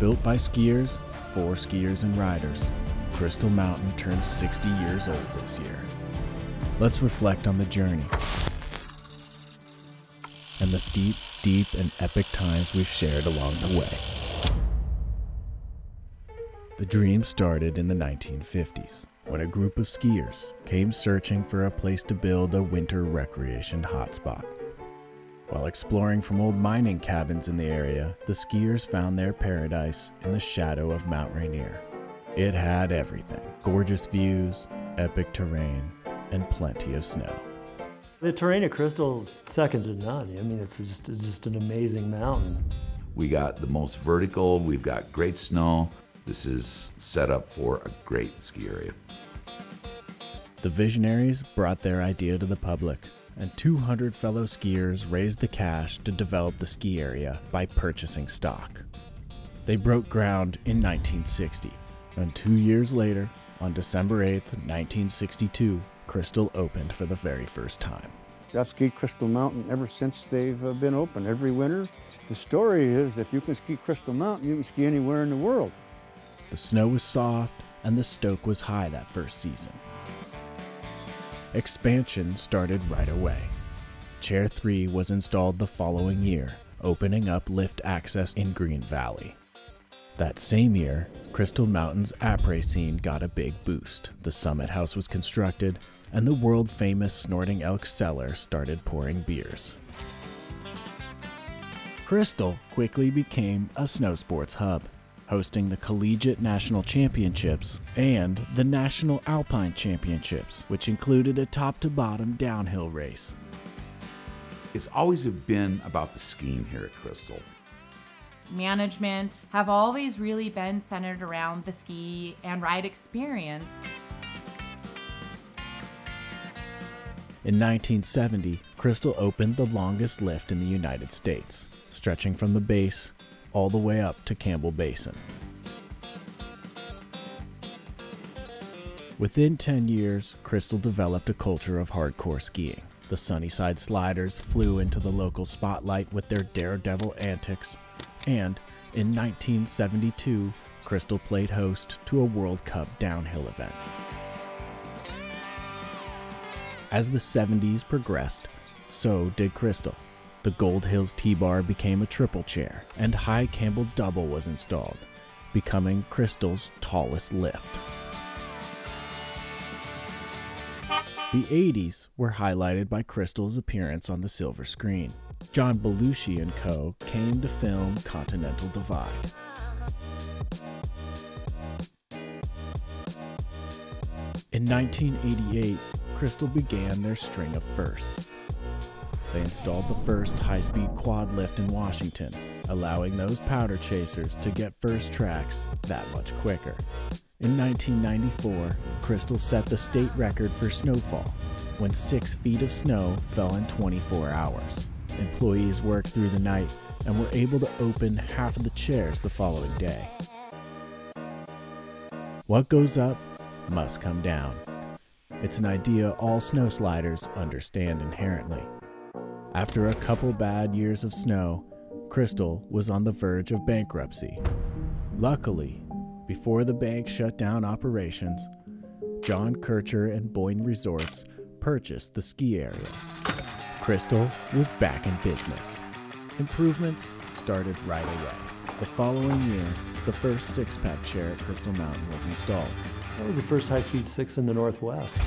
Built by skiers, for skiers and riders, Crystal Mountain turns 60 years old this year. Let's reflect on the journey and the steep, deep, and epic times we've shared along the way. The dream started in the 1950s when a group of skiers came searching for a place to build a winter recreation hotspot. While exploring from old mining cabins in the area, the skiers found their paradise in the shadow of Mount Rainier. It had everything gorgeous views, epic terrain, and plenty of snow. The terrain at Crystal's second to none. I mean, it's just, it's just an amazing mountain. We got the most vertical, we've got great snow. This is set up for a great ski area. The visionaries brought their idea to the public, and 200 fellow skiers raised the cash to develop the ski area by purchasing stock. They broke ground in 1960, and two years later, on December 8, 1962, Crystal opened for the very first time. I've skied Crystal Mountain ever since they've uh, been open, every winter. The story is if you can ski Crystal Mountain, you can ski anywhere in the world. The snow was soft and the stoke was high that first season. Expansion started right away. Chair 3 was installed the following year, opening up lift access in Green Valley. That same year, Crystal Mountain's après scene got a big boost. The Summit House was constructed, and the world famous Snorting Elk cellar started pouring beers. Crystal quickly became a snow sports hub, hosting the Collegiate National Championships and the National Alpine Championships, which included a top to bottom downhill race. It's always been about the skiing here at Crystal. Management have always really been centered around the ski and ride experience. In 1970, Crystal opened the longest lift in the United States, stretching from the base all the way up to Campbell Basin. Within 10 years, Crystal developed a culture of hardcore skiing. The Sunnyside Sliders flew into the local spotlight with their daredevil antics, and in 1972, Crystal played host to a World Cup downhill event. As the 70s progressed, so did Crystal. The Gold Hills T-Bar became a triple chair, and High Campbell Double was installed, becoming Crystal's tallest lift. The 80s were highlighted by Crystal's appearance on the silver screen. John Belushi and co. came to film Continental Divide. In 1988, Crystal began their string of firsts. They installed the first high speed quad lift in Washington, allowing those powder chasers to get first tracks that much quicker. In 1994, Crystal set the state record for snowfall when 6 feet of snow fell in 24 hours. Employees worked through the night and were able to open half of the chairs the following day. What goes up must come down. It's an idea all snow sliders understand inherently. After a couple bad years of snow, Crystal was on the verge of bankruptcy. Luckily, before the bank shut down operations, John Kircher and Boyne Resorts purchased the ski area. Crystal was back in business. Improvements started right away. The following year, the first six pack chair at Crystal Mountain was installed. That was the first high-speed six in the Northwest.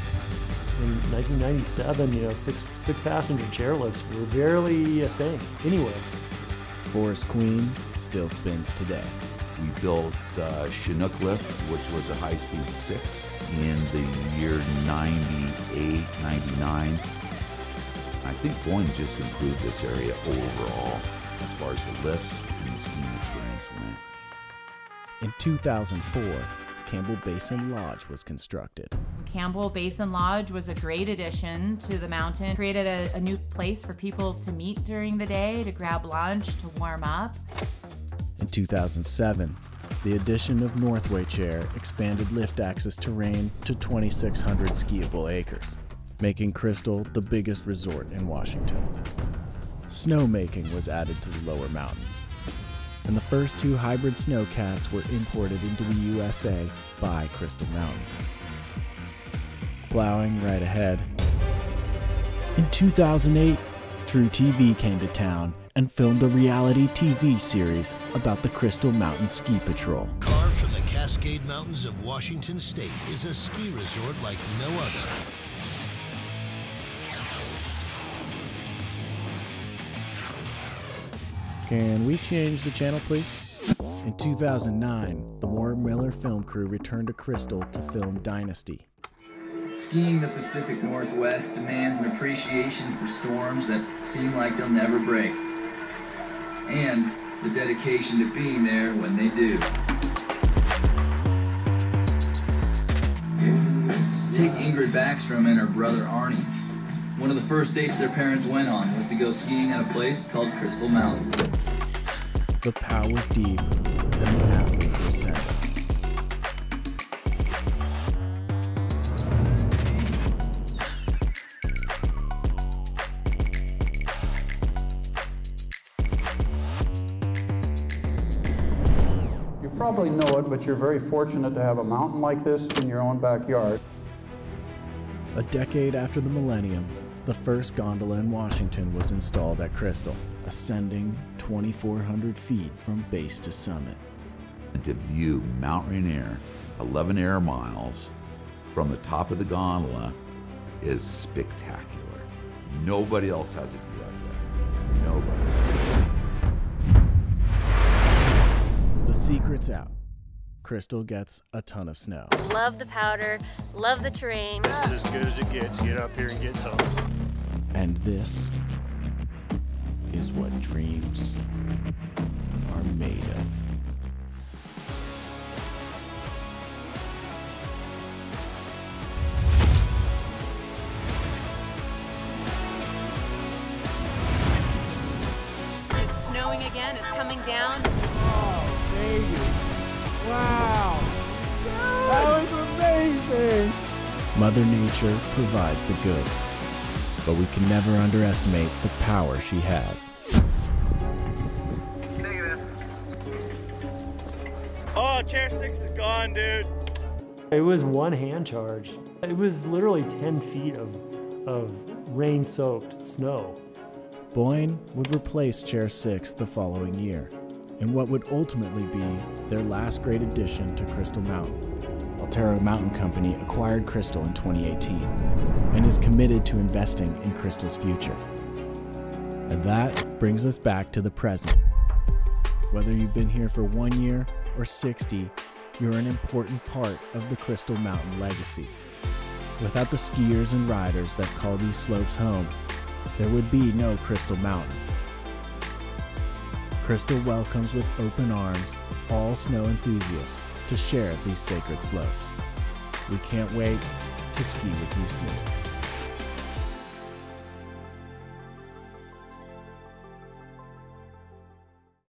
In 1997, you know, six six passenger chairlifts were barely a thing anywhere. Forest Queen still spins today. We built uh, Chinook Lift, which was a high-speed six in the year 98, 99. I think Boyne just improved this area overall as far as the lifts and the skiing experience went. In 2004, Campbell Basin Lodge was constructed. Campbell Basin Lodge was a great addition to the mountain, created a, a new place for people to meet during the day, to grab lunch, to warm up. In 2007, the addition of Northway Chair expanded lift access terrain to 2,600 skiable acres, making Crystal the biggest resort in Washington. Snowmaking was added to the lower mountain, and the first two hybrid snowcats were imported into the USA by Crystal Mountain. Plowing right ahead. In 2008, truTV came to town and filmed a reality TV series about the Crystal Mountain Ski Patrol. Carved from the Cascade Mountains of Washington State is a ski resort like no other. Can we change the channel, please? In 2009, the Warren Miller film crew returned to Crystal to film Dynasty. Skiing the Pacific Northwest demands an appreciation for storms that seem like they'll never break. And the dedication to being there when they do. Take Ingrid Backstrom and her brother Arne. One of the first dates their parents went on was to go skiing at a place called Crystal Mountain. The POW was deep, and the athletes were set. You probably know it, but you're very fortunate to have a mountain like this in your own backyard. A decade after the millennium, the first gondola in Washington was installed at Crystal, ascending 2,400 feet from base to summit. And to view Mount Rainier, 11 air miles from the top of the gondola is spectacular. Nobody else has a view like that. Nobody. The secret's out. Crystal gets a ton of snow. Love the powder, love the terrain. This is as good as it gets. Get up here and get some. And this is what dreams are made of. It's snowing again. It's coming down. Oh, baby. Wow. That was amazing. Mother Nature provides the goods, but we can never underestimate the power she has. Oh, chair six is gone, dude. It was one hand charge. It was literally 10 feet of, of rain soaked snow. Boyne would replace Chair 6 the following year, in what would ultimately be their last great addition to Crystal Mountain. Alterra Mountain Company acquired Crystal in 2018 and is committed to investing in Crystal's future. And that brings us back to the present. Whether you've been here for one year or 60, you're an important part of the Crystal Mountain legacy. Without the skiers and riders that call these slopes home, there would be no Crystal Mountain. Crystal welcomes with open arms all snow enthusiasts to share these sacred slopes. We can't wait to ski with you soon.